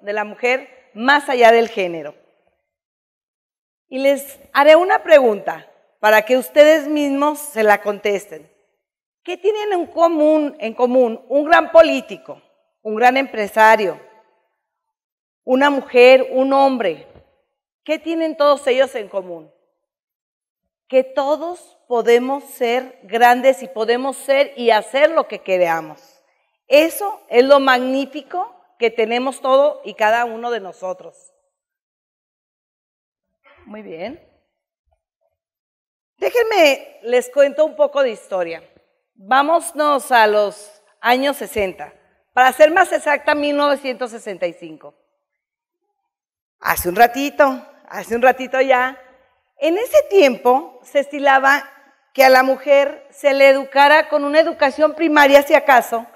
de la mujer más allá del género. Y les haré una pregunta para que ustedes mismos se la contesten. ¿Qué tienen en común, en común un gran político, un gran empresario, una mujer, un hombre? ¿Qué tienen todos ellos en común? Que todos podemos ser grandes y podemos ser y hacer lo que queramos. Eso es lo magnífico que tenemos todo y cada uno de nosotros. Muy bien. Déjenme, les cuento un poco de historia. Vámonos a los años 60. Para ser más exacta, 1965. Hace un ratito, hace un ratito ya. En ese tiempo se estilaba que a la mujer se le educara con una educación primaria, si acaso,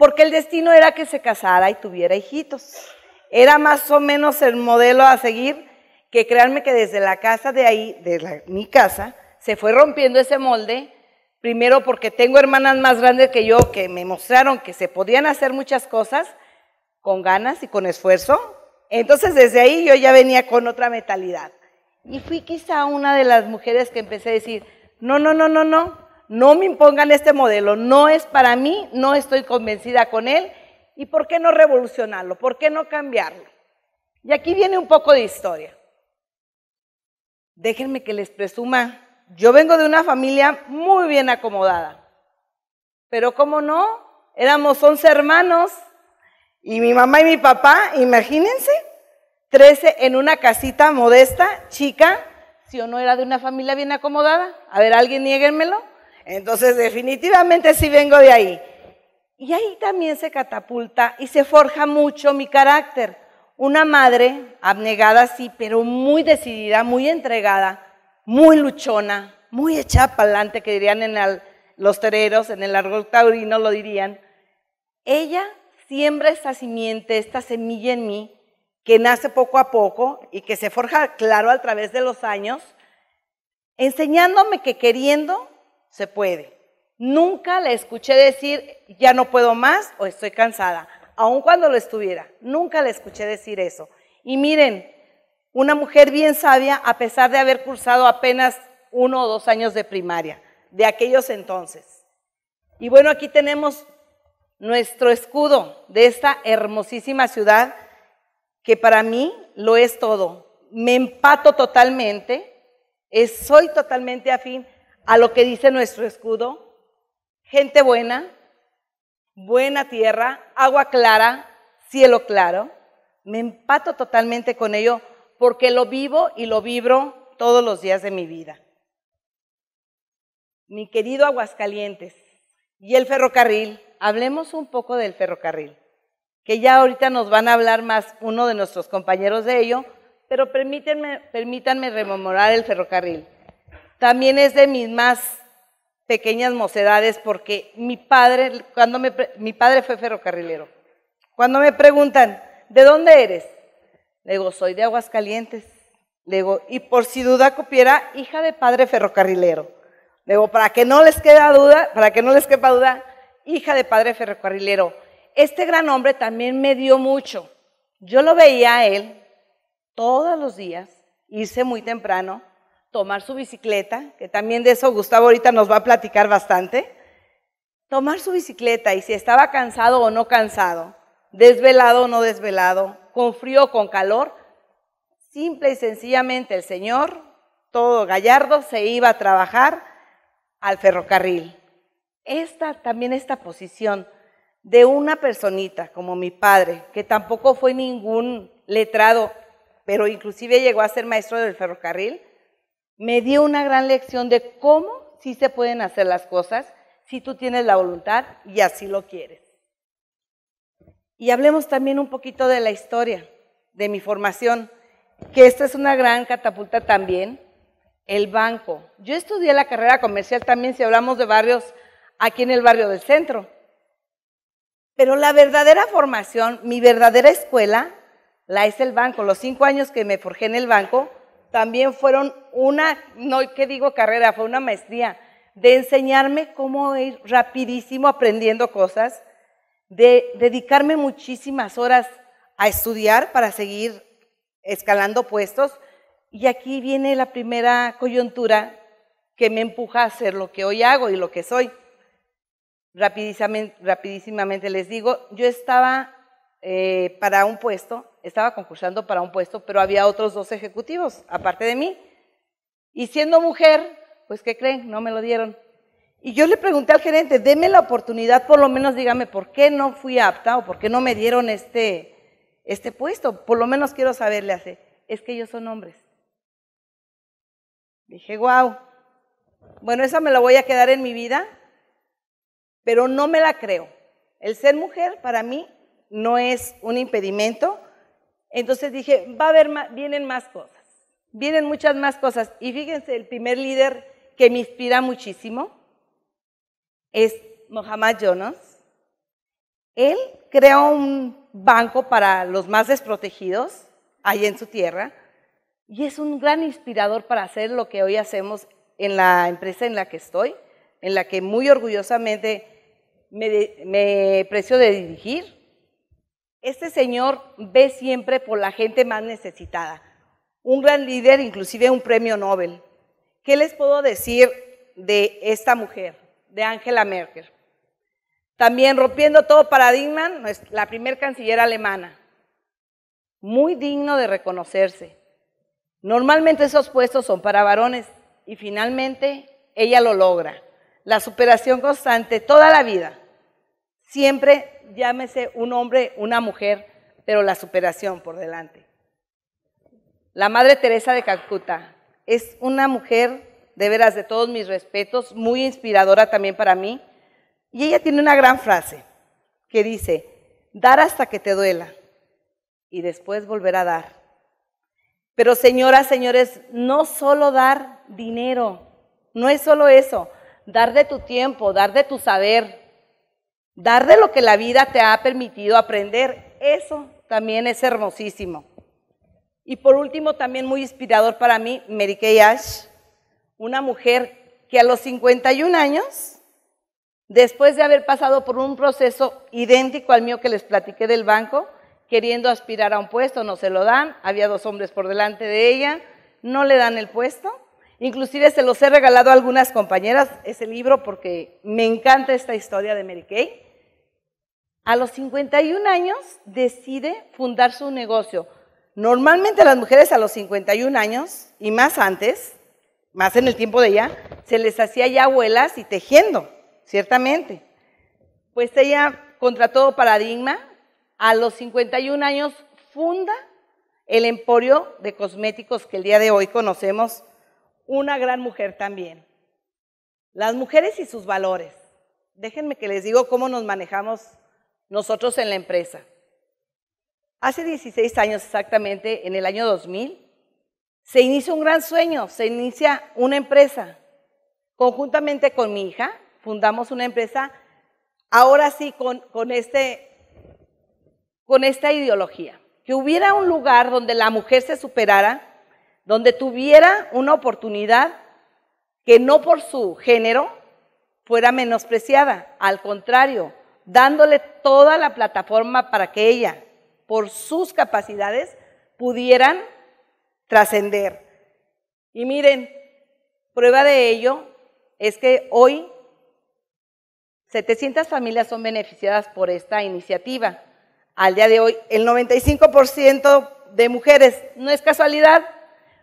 porque el destino era que se casara y tuviera hijitos. Era más o menos el modelo a seguir, que créanme que desde la casa de ahí, de mi casa, se fue rompiendo ese molde, primero porque tengo hermanas más grandes que yo que me mostraron que se podían hacer muchas cosas con ganas y con esfuerzo. Entonces desde ahí yo ya venía con otra mentalidad. Y fui quizá una de las mujeres que empecé a decir, no, no, no, no, no, no me impongan este modelo, no es para mí, no estoy convencida con él, ¿y por qué no revolucionarlo? ¿Por qué no cambiarlo? Y aquí viene un poco de historia. Déjenme que les presuma, yo vengo de una familia muy bien acomodada, pero como no, éramos 11 hermanos y mi mamá y mi papá, imagínense, 13 en una casita modesta, chica, si o no era de una familia bien acomodada. A ver, alguien niéguenmelo. Entonces, definitivamente sí vengo de ahí. Y ahí también se catapulta y se forja mucho mi carácter. Una madre abnegada, sí, pero muy decidida, muy entregada, muy luchona, muy echada para adelante, que dirían en los toreros, en el árbol taurino lo dirían. Ella siembra esta simiente, esta semilla en mí, que nace poco a poco y que se forja claro a través de los años, enseñándome que queriendo se puede. Nunca le escuché decir, ya no puedo más o estoy cansada, aun cuando lo estuviera. Nunca le escuché decir eso. Y miren, una mujer bien sabia, a pesar de haber cursado apenas uno o dos años de primaria, de aquellos entonces. Y bueno, aquí tenemos nuestro escudo de esta hermosísima ciudad, que para mí lo es todo. Me empato totalmente, soy totalmente afín a lo que dice nuestro escudo, gente buena, buena tierra, agua clara, cielo claro. Me empato totalmente con ello porque lo vivo y lo vibro todos los días de mi vida. Mi querido Aguascalientes y el ferrocarril, hablemos un poco del ferrocarril, que ya ahorita nos van a hablar más uno de nuestros compañeros de ello, pero permítanme, rememorar el ferrocarril también es de mis más pequeñas mocedades porque mi padre, cuando me, mi padre fue ferrocarrilero. Cuando me preguntan, ¿de dónde eres? Le digo, soy de Aguascalientes. Le digo, y por si duda cupiera, hija de padre ferrocarrilero. Le digo, para que no les quede duda, para que no les quepa duda, hija de padre ferrocarrilero. Este gran hombre también me dio mucho. Yo lo veía a él todos los días, irse muy temprano, tomar su bicicleta, que también de eso Gustavo ahorita nos va a platicar bastante, tomar su bicicleta y si estaba cansado o no cansado, desvelado o no desvelado, con frío o con calor, simple y sencillamente el Señor, todo gallardo, se iba a trabajar al ferrocarril. Esta, también esta posición de una personita como mi padre, que tampoco fue ningún letrado, pero inclusive llegó a ser maestro del ferrocarril, me dio una gran lección de cómo sí se pueden hacer las cosas si tú tienes la voluntad y así lo quieres. Y hablemos también un poquito de la historia, de mi formación, que esta es una gran catapulta también, el banco. Yo estudié la carrera comercial también, si hablamos de barrios, aquí en el barrio del centro. Pero la verdadera formación, mi verdadera escuela, la es el banco. Los cinco años que me forjé en el banco, también fueron una, no que digo carrera, fue una maestría de enseñarme cómo ir rapidísimo aprendiendo cosas, de dedicarme muchísimas horas a estudiar para seguir escalando puestos. Y aquí viene la primera coyuntura que me empuja a hacer lo que hoy hago y lo que soy. Rapidísimamente, rapidísimamente les digo, yo estaba eh, para un puesto, estaba concursando para un puesto, pero había otros dos ejecutivos, aparte de mí. Y siendo mujer, pues ¿qué creen? No me lo dieron. Y yo le pregunté al gerente, deme la oportunidad, por lo menos dígame por qué no fui apta o por qué no me dieron este, este puesto. Por lo menos quiero saberle hace, es que ellos son hombres. Dije, wow. Bueno, esa me la voy a quedar en mi vida, pero no me la creo. El ser mujer para mí no es un impedimento. Entonces dije, va a haber, vienen más cosas, vienen muchas más cosas. Y fíjense, el primer líder que me inspira muchísimo es Mohamed Jonas. Él creó un banco para los más desprotegidos ahí en su tierra y es un gran inspirador para hacer lo que hoy hacemos en la empresa en la que estoy, en la que muy orgullosamente me, me precio de dirigir. Este señor ve siempre por la gente más necesitada. Un gran líder, inclusive un premio Nobel. ¿Qué les puedo decir de esta mujer? de Angela Merkel. También rompiendo todo paradigma, la primer canciller alemana. Muy digno de reconocerse. Normalmente esos puestos son para varones y finalmente ella lo logra. La superación constante toda la vida. Siempre llámese un hombre, una mujer, pero la superación por delante. La Madre Teresa de Calcuta es una mujer de veras de todos mis respetos, muy inspiradora también para mí. Y ella tiene una gran frase que dice, dar hasta que te duela y después volver a dar. Pero señoras, señores, no solo dar dinero, no es solo eso, dar de tu tiempo, dar de tu saber, dar de lo que la vida te ha permitido aprender, eso también es hermosísimo. Y por último, también muy inspirador para mí, Mary Kay Ash, una mujer que a los 51 años, después de haber pasado por un proceso idéntico al mío que les platiqué del banco, queriendo aspirar a un puesto, no se lo dan, había dos hombres por delante de ella, no le dan el puesto. Inclusive se los he regalado a algunas compañeras ese libro porque me encanta esta historia de Mary Kay. A los 51 años decide fundar su negocio. Normalmente las mujeres a los 51 años y más antes más en el tiempo de ella, se les hacía ya abuelas y tejiendo, ciertamente. Pues ella, contra todo paradigma, a los 51 años funda el emporio de cosméticos que el día de hoy conocemos, una gran mujer también. Las mujeres y sus valores. Déjenme que les digo cómo nos manejamos nosotros en la empresa. Hace 16 años exactamente, en el año 2000, se inicia un gran sueño, se inicia una empresa. Conjuntamente con mi hija, fundamos una empresa, ahora sí con, con, este, con esta ideología. Que hubiera un lugar donde la mujer se superara, donde tuviera una oportunidad que no por su género fuera menospreciada, al contrario, dándole toda la plataforma para que ella, por sus capacidades, pudieran trascender. Y miren, prueba de ello es que hoy 700 familias son beneficiadas por esta iniciativa. Al día de hoy, el 95% de mujeres, no es casualidad,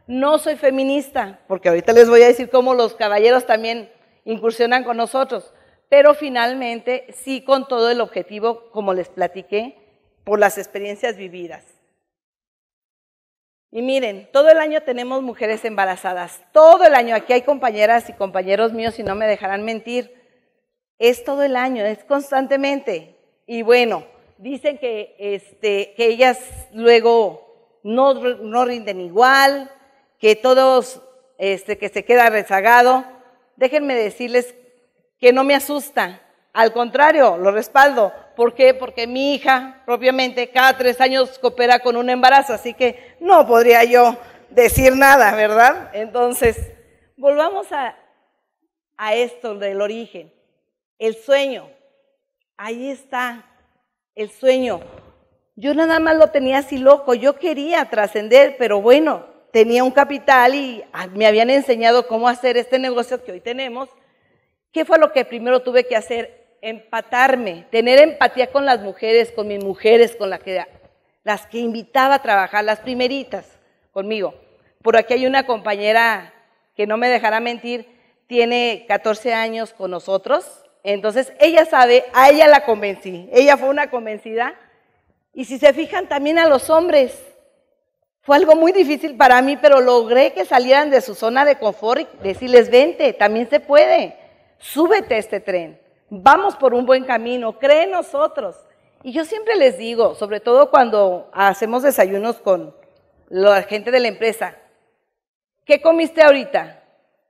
no soy feminista, porque ahorita les voy a decir cómo los caballeros también incursionan con nosotros, pero finalmente sí con todo el objetivo, como les platiqué, por las experiencias vividas. Y miren, todo el año tenemos mujeres embarazadas, todo el año. Aquí hay compañeras y compañeros míos y no me dejarán mentir. Es todo el año, es constantemente. Y bueno, dicen que, este, que ellas luego no, no rinden igual, que todos, este, que se queda rezagado. Déjenme decirles que no me asusta, al contrario, lo respaldo. ¿Por qué? Porque mi hija, propiamente, cada tres años coopera con un embarazo, así que no podría yo decir nada, ¿verdad? Entonces, volvamos a, a esto del origen. El sueño, ahí está. el sueño. Yo nada más lo tenía así loco, yo quería trascender, pero bueno, tenía un capital y ah, me habían enseñado cómo hacer este negocio que hoy tenemos. ¿Qué fue lo que primero tuve que hacer? Empatarme, tener empatía con las mujeres, con mis mujeres, con las que, las que invitaba a trabajar, las primeritas conmigo. Por aquí hay una compañera que no me dejará mentir, tiene 14 años con nosotros, entonces ella sabe, a ella la convencí, ella fue una convencida. Y si se fijan también a los hombres, fue algo muy difícil para mí, pero logré que salieran de su zona de confort y decirles, vente, también se puede, súbete a este tren, vamos por un buen camino, cree en nosotros. Y yo siempre les digo, sobre todo cuando hacemos desayunos con la gente de la empresa, ¿qué comiste ahorita?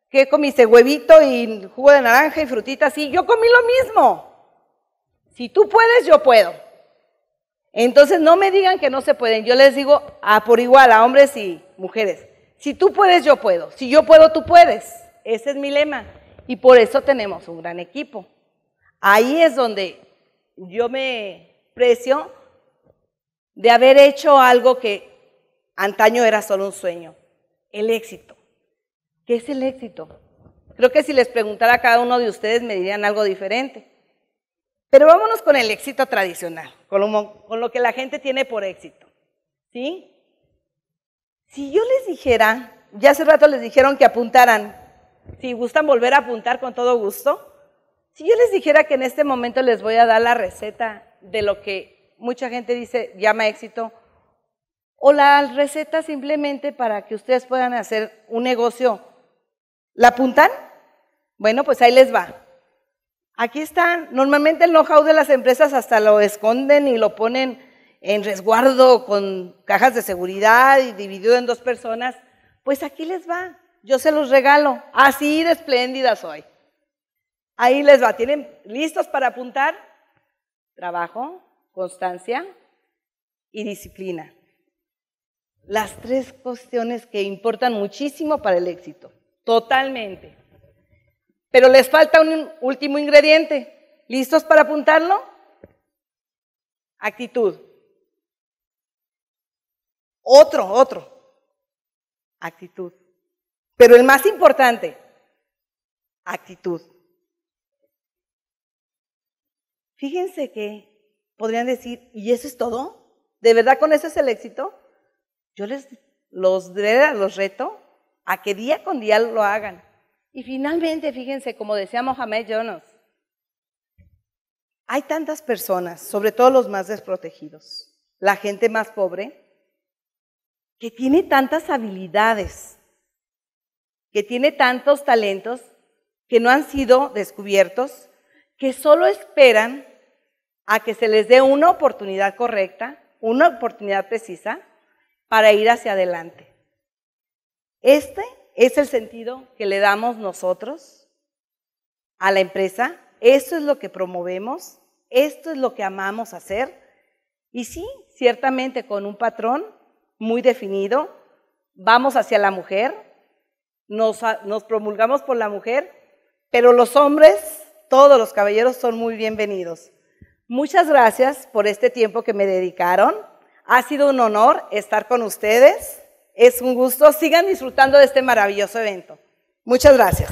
¿Qué comiste? Huevito y jugo de naranja y frutitas. Sí, yo comí lo mismo. Si tú puedes, yo puedo. Entonces no me digan que no se pueden. Yo les digo a por igual a hombres y mujeres. Si tú puedes, yo puedo. Si yo puedo, tú puedes. Ese es mi lema. Y por eso tenemos un gran equipo. Ahí es donde yo me precio de haber hecho algo que antaño era solo un sueño, el éxito. ¿Qué es el éxito? Creo que si les preguntara a cada uno de ustedes me dirían algo diferente. Pero vámonos con el éxito tradicional, con lo, que la gente tiene por éxito. ¿Sí? Si yo les dijera, ya hace rato les dijeron que apuntaran, si gustan volver a apuntar con todo gusto, si yo les dijera que en este momento les voy a dar la receta de lo que mucha gente dice llama éxito, o la receta simplemente para que ustedes puedan hacer un negocio ¿La apuntan? Bueno, pues ahí les va. Aquí están. Normalmente el know-how de las empresas hasta lo esconden y lo ponen en resguardo con cajas de seguridad y dividido en dos personas. Pues aquí les va. Yo se los regalo. Así de espléndida soy. Ahí les va. ¿Tienen listos para apuntar? Trabajo, constancia y disciplina. Las tres cuestiones que importan muchísimo para el éxito. Totalmente. Pero les falta un último ingrediente. ¿Listos para apuntarlo? Actitud. Otro, otro. Actitud. Pero el más importante, actitud. Fíjense que podrían decir, ¿y eso es todo? ¿De verdad con eso es el éxito? Yo les los, los reto a que día con día lo hagan. Y finalmente, fíjense, como decía Mohamed Jonas, hay tantas personas, sobre todo los más desprotegidos, la gente más pobre, que tiene tantas habilidades, que tiene tantos talentos que no han sido descubiertos, que solo esperan a que se les dé una oportunidad correcta, una oportunidad precisa para ir hacia adelante. Este es el sentido que le damos nosotros a la empresa. Esto es lo que promovemos. Esto es lo que amamos hacer. Y sí, ciertamente con un patrón muy definido, vamos hacia la mujer, nos, promulgamos por la mujer, pero los hombres, todos los caballeros son muy bienvenidos. Muchas gracias por este tiempo que me dedicaron. Ha sido un honor estar con ustedes. Es un gusto. Sigan disfrutando de este maravilloso evento. Muchas gracias.